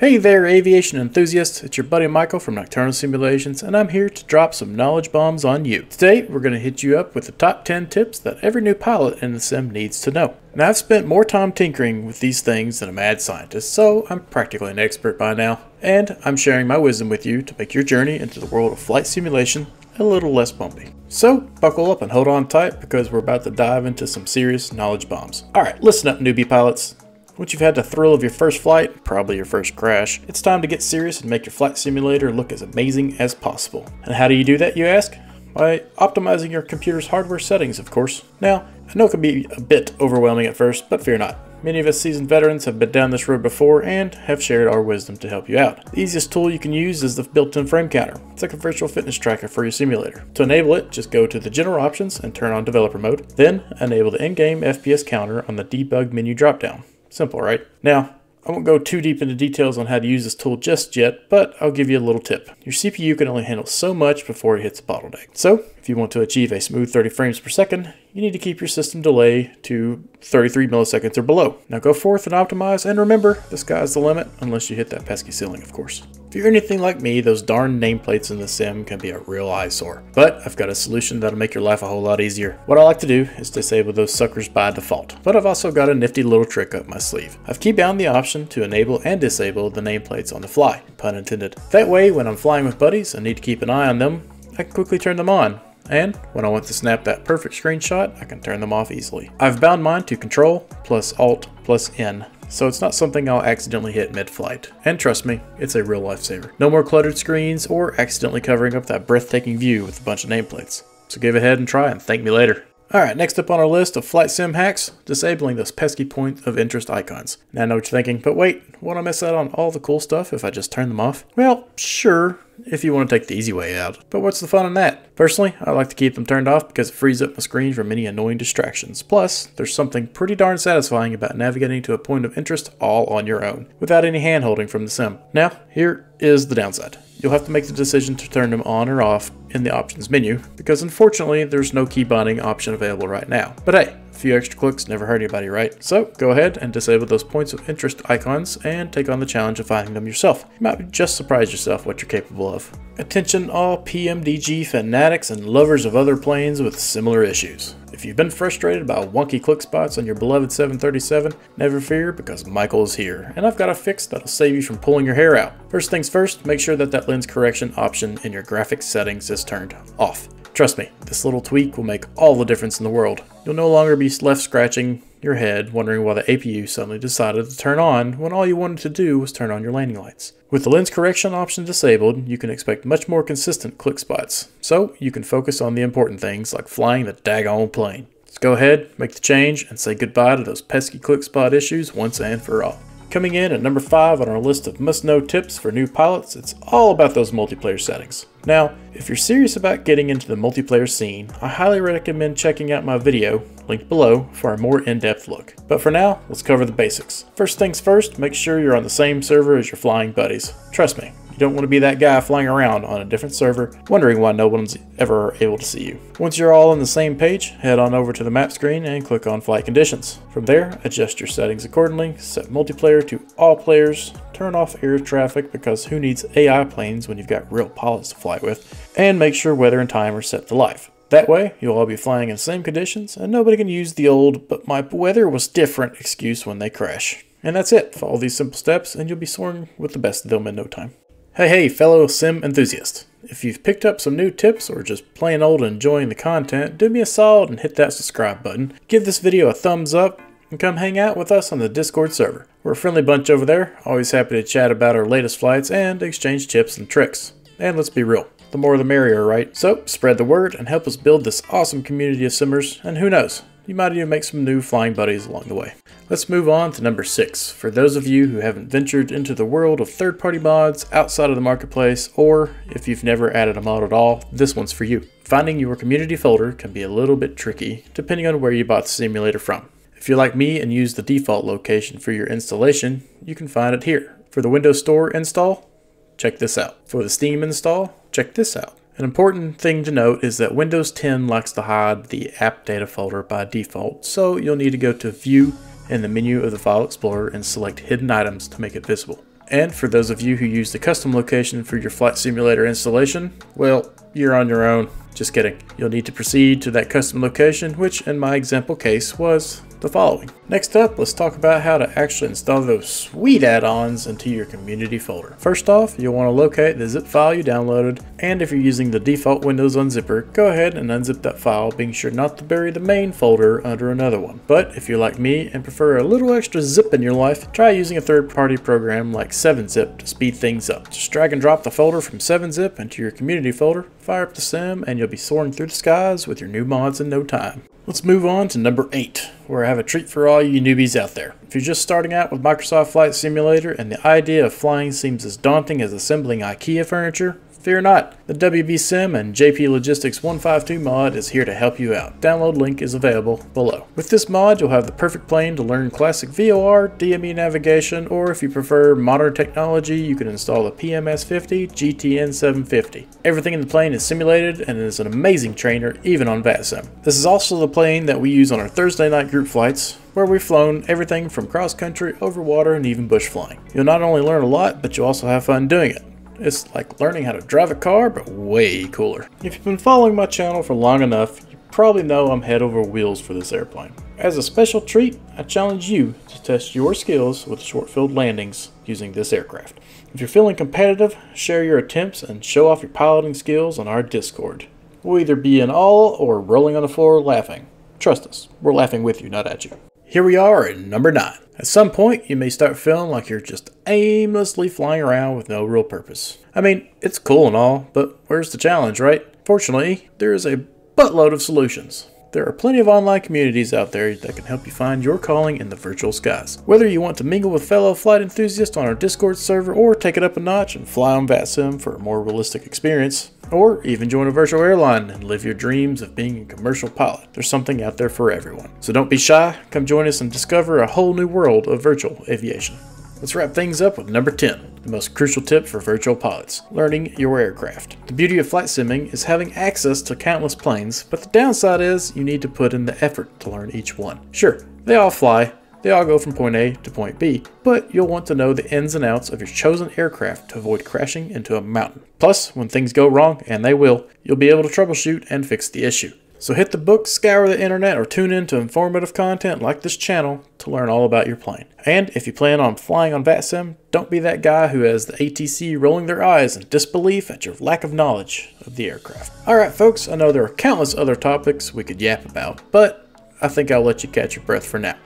Hey there, aviation enthusiasts. It's your buddy Michael from Nocturnal Simulations, and I'm here to drop some knowledge bombs on you. Today, we're going to hit you up with the top 10 tips that every new pilot in the sim needs to know. Now, I've spent more time tinkering with these things than a mad scientist, so I'm practically an expert by now. And I'm sharing my wisdom with you to make your journey into the world of flight simulation a little less bumpy. So, buckle up and hold on tight because we're about to dive into some serious knowledge bombs. Alright, listen up, newbie pilots. Once you've had the thrill of your first flight, probably your first crash, it's time to get serious and make your flight simulator look as amazing as possible. And how do you do that, you ask? By optimizing your computer's hardware settings, of course. Now, I know it can be a bit overwhelming at first, but fear not. Many of us seasoned veterans have been down this road before and have shared our wisdom to help you out. The easiest tool you can use is the built-in frame counter. It's like a virtual fitness tracker for your simulator. To enable it, just go to the general options and turn on developer mode. Then enable the in-game FPS counter on the debug menu dropdown. Simple, right? Now, I won't go too deep into details on how to use this tool just yet, but I'll give you a little tip. Your CPU can only handle so much before it hits a bottleneck. So, if you want to achieve a smooth 30 frames per second, you need to keep your system delay to 33 milliseconds or below. Now go forth and optimize, and remember, the sky's the limit, unless you hit that pesky ceiling, of course. If you're anything like me, those darn nameplates in the sim can be a real eyesore. But I've got a solution that'll make your life a whole lot easier. What I like to do is disable those suckers by default. But I've also got a nifty little trick up my sleeve. I've keybound the option to enable and disable the nameplates on the fly, pun intended. That way, when I'm flying with buddies and need to keep an eye on them, I can quickly turn them on, and when I want to snap that perfect screenshot, I can turn them off easily. I've bound mine to Control plus Alt plus N so it's not something I'll accidentally hit mid-flight. And trust me, it's a real lifesaver. No more cluttered screens or accidentally covering up that breathtaking view with a bunch of nameplates. So give ahead and try and thank me later. Alright, next up on our list of flight sim hacks, disabling those pesky point of interest icons. Now I know what you're thinking, but wait, won't I miss out on all the cool stuff if I just turn them off? Well, sure, if you want to take the easy way out. But what's the fun in that? Personally, I like to keep them turned off because it frees up my screen from any annoying distractions. Plus, there's something pretty darn satisfying about navigating to a point of interest all on your own, without any handholding from the sim. Now, here is the downside. You'll have to make the decision to turn them on or off in the options menu, because unfortunately there's no key binding option available right now. But hey, a few extra clicks never hurt anybody, right? So go ahead and disable those points of interest icons and take on the challenge of finding them yourself. You might just surprise yourself what you're capable of. Attention all PMDG fanatics and lovers of other planes with similar issues. If you've been frustrated by wonky click spots on your beloved 737, never fear because Michael is here, and I've got a fix that'll save you from pulling your hair out. First things first, make sure that that lens correction option in your graphics settings is turned off. Trust me, this little tweak will make all the difference in the world. You'll no longer be left scratching your head wondering why the APU suddenly decided to turn on when all you wanted to do was turn on your landing lights. With the lens correction option disabled, you can expect much more consistent click spots, so you can focus on the important things like flying the daggone plane. Let's go ahead, make the change, and say goodbye to those pesky click spot issues once and for all. Coming in at number 5 on our list of must-know tips for new pilots, it's all about those multiplayer settings. Now, if you're serious about getting into the multiplayer scene, I highly recommend checking out my video, linked below, for a more in-depth look. But for now, let's cover the basics. First things first, make sure you're on the same server as your flying buddies. Trust me, don't want to be that guy flying around on a different server, wondering why no one's ever able to see you. Once you're all on the same page, head on over to the map screen and click on Flight Conditions. From there, adjust your settings accordingly, set multiplayer to all players, turn off air traffic because who needs AI planes when you've got real pilots to fly with, and make sure weather and time are set to live. That way, you'll all be flying in the same conditions, and nobody can use the old, but my weather was different excuse when they crash. And that's it. Follow these simple steps, and you'll be soaring with the best of them in no time. Hey, hey, fellow sim enthusiast. If you've picked up some new tips or just plain old enjoying the content, do me a solid and hit that subscribe button. Give this video a thumbs up and come hang out with us on the Discord server. We're a friendly bunch over there, always happy to chat about our latest flights and exchange tips and tricks. And let's be real, the more the merrier, right? So spread the word and help us build this awesome community of simmers, and who knows, you might even make some new flying buddies along the way. Let's move on to number 6. For those of you who haven't ventured into the world of third-party mods outside of the marketplace, or if you've never added a mod at all, this one's for you. Finding your community folder can be a little bit tricky, depending on where you bought the simulator from. If you're like me and use the default location for your installation, you can find it here. For the Windows Store install, check this out. For the Steam install, check this out. An important thing to note is that Windows 10 likes to hide the app data folder by default, so you'll need to go to View in the menu of the File Explorer and select Hidden Items to make it visible. And for those of you who use the custom location for your flight simulator installation, well, you're on your own. Just kidding. You'll need to proceed to that custom location, which in my example case was the following. Next up, let's talk about how to actually install those sweet add-ons into your community folder. First off, you'll want to locate the zip file you downloaded, and if you're using the default Windows unzipper, go ahead and unzip that file, being sure not to bury the main folder under another one. But if you're like me and prefer a little extra zip in your life, try using a third-party program like 7-Zip to speed things up. Just drag and drop the folder from 7-Zip into your community folder, fire up the sim, and you'll be soaring through the skies with your new mods in no time. Let's move on to number 8, where I have a treat for all you newbies out there. If you're just starting out with Microsoft Flight Simulator and the idea of flying seems as daunting as assembling IKEA furniture, Fear not, the WB Sim and JP Logistics 152 mod is here to help you out. Download link is available below. With this mod, you'll have the perfect plane to learn classic VOR, DME navigation, or if you prefer modern technology, you can install the PMS-50 GTN 750. Everything in the plane is simulated and is an amazing trainer even on VATSIM. This is also the plane that we use on our Thursday night group flights, where we've flown everything from cross country, over water, and even bush flying. You'll not only learn a lot, but you'll also have fun doing it. It's like learning how to drive a car, but way cooler. If you've been following my channel for long enough, you probably know I'm head over wheels for this airplane. As a special treat, I challenge you to test your skills with short-field landings using this aircraft. If you're feeling competitive, share your attempts and show off your piloting skills on our Discord. We'll either be in awe or rolling on the floor laughing. Trust us, we're laughing with you, not at you. Here we are at number 9. At some point, you may start feeling like you're just aimlessly flying around with no real purpose. I mean, it's cool and all, but where's the challenge, right? Fortunately, there is a buttload of solutions. There are plenty of online communities out there that can help you find your calling in the virtual skies. Whether you want to mingle with fellow flight enthusiasts on our Discord server or take it up a notch and fly on VATSIM for a more realistic experience, or even join a virtual airline and live your dreams of being a commercial pilot. There's something out there for everyone. So don't be shy, come join us and discover a whole new world of virtual aviation. Let's wrap things up with number 10, the most crucial tip for virtual pilots, learning your aircraft. The beauty of flight simming is having access to countless planes, but the downside is you need to put in the effort to learn each one. Sure, they all fly, they all go from point A to point B, but you'll want to know the ins and outs of your chosen aircraft to avoid crashing into a mountain. Plus, when things go wrong, and they will, you'll be able to troubleshoot and fix the issue. So hit the book, scour the internet, or tune in to informative content like this channel to learn all about your plane. And if you plan on flying on VATSIM, don't be that guy who has the ATC rolling their eyes in disbelief at your lack of knowledge of the aircraft. Alright folks, I know there are countless other topics we could yap about, but I think I'll let you catch your breath for now.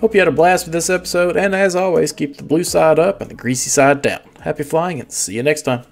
Hope you had a blast with this episode, and as always, keep the blue side up and the greasy side down. Happy flying, and see you next time.